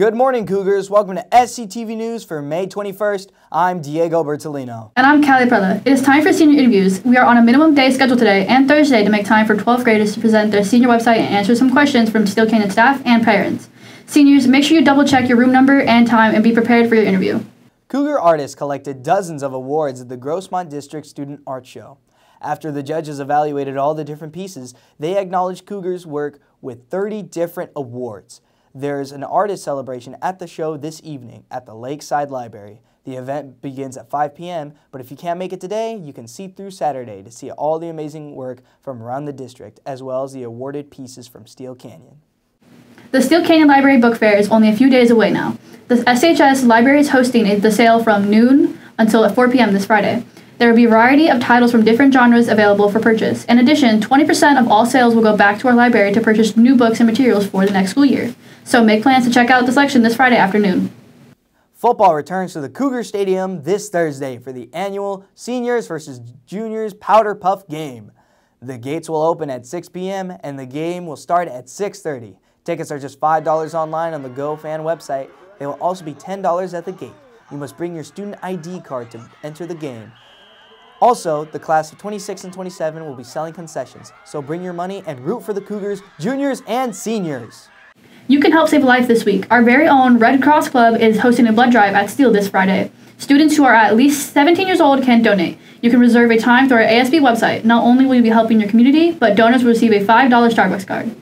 Good morning, Cougars. Welcome to SCTV News for May 21st. I'm Diego Bertolino. And I'm Callie Prella. It is time for senior interviews. We are on a minimum day schedule today and Thursday to make time for 12th graders to present their senior website and answer some questions from Steele Canyon staff and parents. Seniors, make sure you double check your room number and time and be prepared for your interview. Cougar artists collected dozens of awards at the Grossmont District Student Art Show. After the judges evaluated all the different pieces, they acknowledged Cougar's work with 30 different awards. There's an artist celebration at the show this evening at the Lakeside Library. The event begins at 5 p.m., but if you can't make it today, you can see through Saturday to see all the amazing work from around the district, as well as the awarded pieces from Steele Canyon. The Steele Canyon Library Book Fair is only a few days away now. The SHS Library is hosting the sale from noon until 4 p.m. this Friday. There will be a variety of titles from different genres available for purchase. In addition, 20% of all sales will go back to our library to purchase new books and materials for the next school year. So make plans to check out the selection this Friday afternoon. Football returns to the Cougar Stadium this Thursday for the annual Seniors versus Juniors Powder Puff game. The gates will open at 6 p.m. and the game will start at 6.30. Tickets are just $5 online on the GoFan website. They will also be $10 at the gate. You must bring your student ID card to enter the game. Also, the class of 26 and 27 will be selling concessions, so bring your money and root for the Cougars, juniors, and seniors. You can help save life this week. Our very own Red Cross Club is hosting a blood drive at Steele this Friday. Students who are at least 17 years old can donate. You can reserve a time through our ASB website. Not only will you be helping your community, but donors will receive a $5 Starbucks card.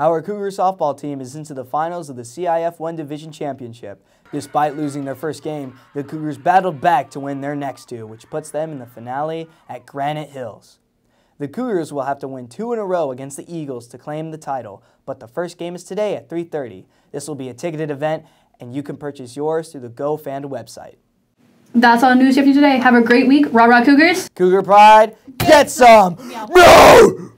Our Cougar softball team is into the finals of the CIF 1 Division Championship. Despite losing their first game, the Cougars battled back to win their next two, which puts them in the finale at Granite Hills. The Cougars will have to win two in a row against the Eagles to claim the title, but the first game is today at 3.30. This will be a ticketed event, and you can purchase yours through the GoFan website. That's all news you have today. Have a great week. Rah rah Cougars. Cougar Pride, get some! No!